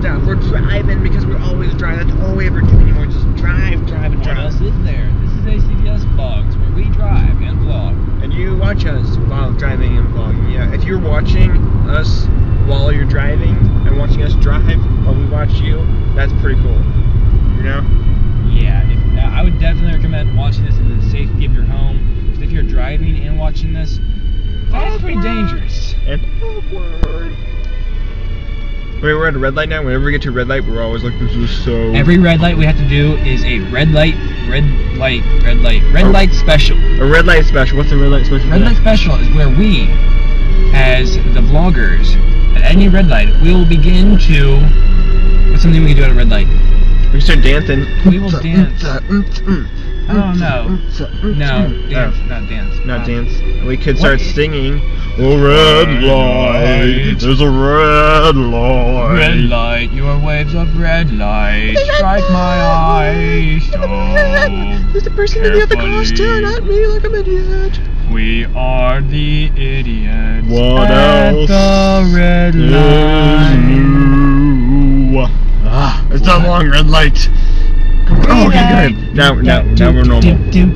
stuff. We're driving because we're always driving. That's all we ever do anymore. Just drive, drive, and What drive. else is there? This is ACDS Vlogs, where we drive and vlog. And you watch us while driving and vlogging. Yeah, if you're watching us while you're driving and watching us drive while we watch you, that's pretty cool. You know? Yeah, if, uh, I would definitely recommend watching this in the safety of your home. 'cause if you're driving and watching this, that's pretty dangerous. And awkward. Wait, we're at a red light now. Whenever we get to a red light, we're always like, this is so. Every red light we have to do is a red light, red light, red light, red Oh. light special. A red light special. What's a red light special? Red light special is where we, as the vloggers, at any red light, we will begin to. What's something we can do at a red light? We start dancing. We will dance. Mm-hmm. Oh no, no, dance, Oh, not dance. not Uh, dance. We could start i- singing. A red Red light. light. There's a red light. Red light, your waves of red light strike my eyes. Oh, There's a person in the other car staring at me like I'm an idiot. we are the idiots What at else the red is light. new? Ah, it's a What? long red light. Oh, okay, light. good. Now, now, now we're normal.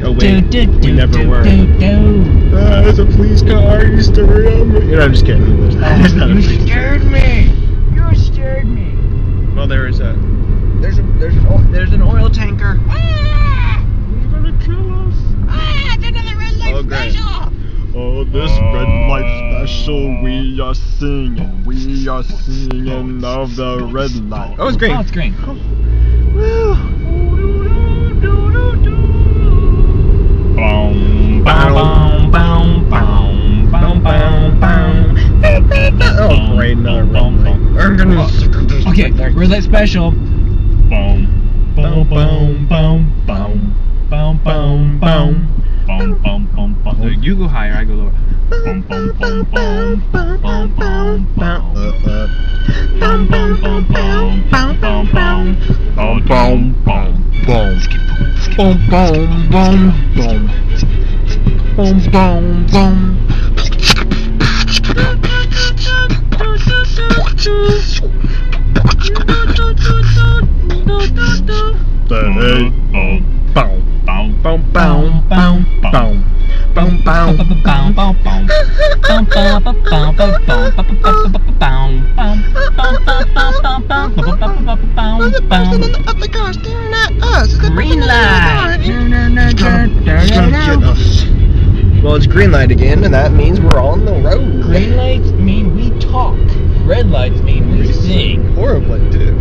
Oh wait, we never were. Ah, there's a police car. He's staring at me. You know, I'm just kidding. There's not- there's not a You scared me. You scared me. Well, there is a. There's a. There's an. Oil, there's an oil tanker. He's gonna kill us. Ah, it's another red light Oh, great. special. Oh, this red light special, we are singing, we are singing of the red light. Oh, it's green. Oh, it's green. Okay, red light. red light special. boom, Boom, boom, boom, boom, boom, boom, boom. boom, boom, boom, So boom, you go higher, I go lower. boom, boom, boom, boom, boom, boom, boom, Uh, uh. boom, boom, boom, boom, boom, boom, boom, oh, boom, boom, boom, Boom, boom, boom, boom. Boom, boom, boom. Hey, boom, Boom, boom, car staring at us. Green light. Get us. Well, it's green light again, and that means we're on the road. Green lights mean we talk. Red lights mean we sing. Horribly, too.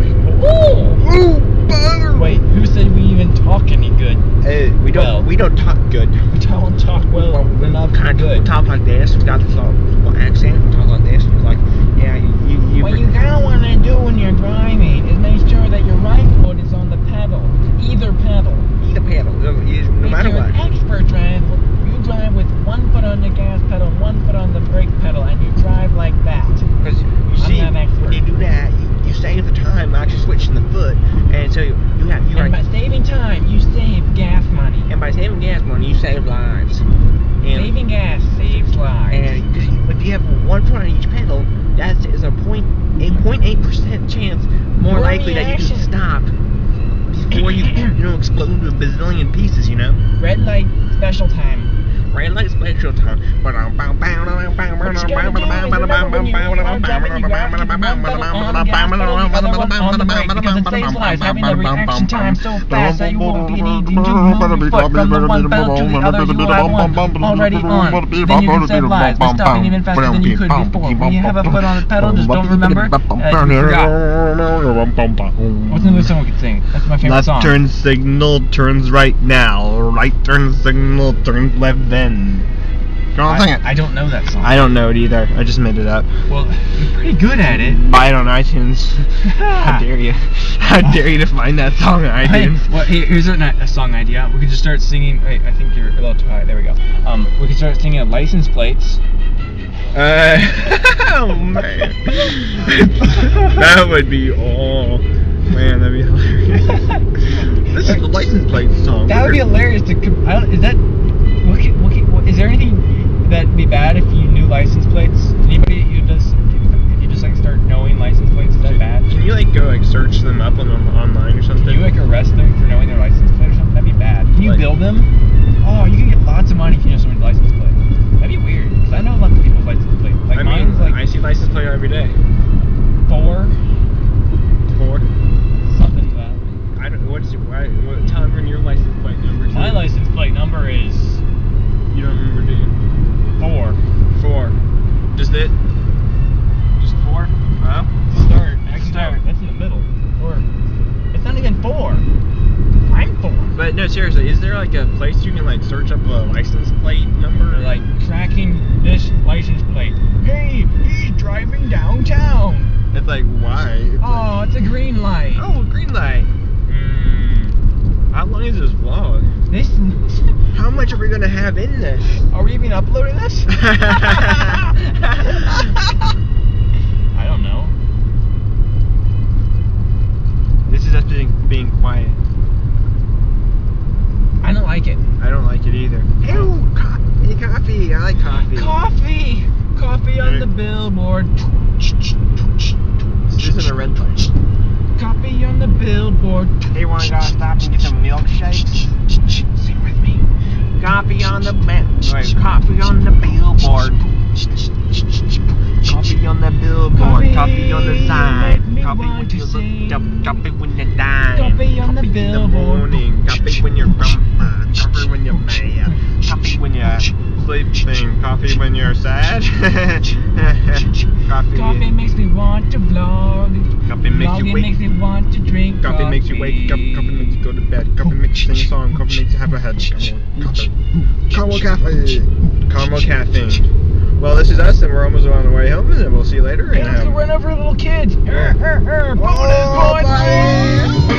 Ooh. Ooh, butter. Wait, who said we even talk any good? Hey, we don't. Well. we don't talk good. We don't talk well. We're not kind good. of talk like this. We got this accent. Talk like this. We're like, yeah, you, you, you. What you kind of want to do when you're driving is make sure that your right foot is on the pedal, either pedal. Either pedal. No, you- no if you're what. an expert driver, you drive with one foot on the gas pedal, one foot on the brake pedal, and you drive like that. Because you see, not an when you do that, you, you save the time by actually switching the foot, and so you, you have you And by are, saving time, you save gas money. and by saving gas money, you save lives. And Saving gas saves lives. and if you have one foot on each pedal, that is a point a point eight percent chance more Your likely that you can stop before you you know explode into a bazillion pieces. You know. Red light special time. Red light special time. What you gotta do is on gas pedal, the other one on the brake, because it saves lives. Having the reaction time so fast that you won't be needing to move your foot from the one pedal to the other. You have one already on. Then you can save lives by stopping even faster than you could before. When you have a foot on the pedal, just don't remember that you forgot. What's another song we could sing? That's my favorite Left song. turn signal turns right now. Right turn signal turns left then. Sing I, it. I don't know that song. I don't know it either. I just made it up. Well, you're pretty good at it. Buy it on iTunes. How dare you? How dare you to find that song on Hey, iTunes? well, here- here's a, a song idea. We could just start singing. Wait, I think you're a little too high. There we go. Um, we could start singing license plates. Uh, oh man, that would be oh man, that'd be hilarious. this is the license plate song. That would be hilarious. To I don't, is that what, what, what? Is there anything that be bad if you knew license plates? Anybody you just you just like start knowing license plates? Is that bad? Can you like go like search them up on, on online or something? Can you like arrest them for knowing their license plate or something? That'd be bad. Can you like, bill them? Oh, you can get lots of money if you know somebody's license plate. There like a place you can like search up a license plate number? Like tracking this license plate. Hey, he's driving downtown. it's like why? It's like, Oh, it's a green light. oh, green light. Mm. How long is this vlog? This. How much are we gonna have in this? Are we even uploading this? I don't know. This is us being, being quiet. I don't like it. I don't like it either. Ew, co- coffee. I like coffee. Coffee. Coffee on the billboard. This isn't a red light. Coffee on the billboard. Hey, wanna go stop and get some milkshakes? Sing with me. Coffee on the ma- wait, coffee on the billboard. Coffee on the billboard. Coffee, on the sign. Coffee when you sing. look up. Coffee when you dine. Coffee on the billboard. Coffee when you're grumpy. Coffee when you're mad. Coffee when you're sleeping. Coffee when you're sad. coffee. Coffee makes me want to vlog. Coffee makes you wake- makes me want to drink Coffee, coffee. makes you wake up. Coffee makes you go to bed. Coffee makes you sing a song. Coffee makes you have a head. Caramel cafe. Caramel caffeine. Well, this is us, and we're almost on the way home, and we'll see you later. Hey, and have- run over little kids. Yeah. Bonus points.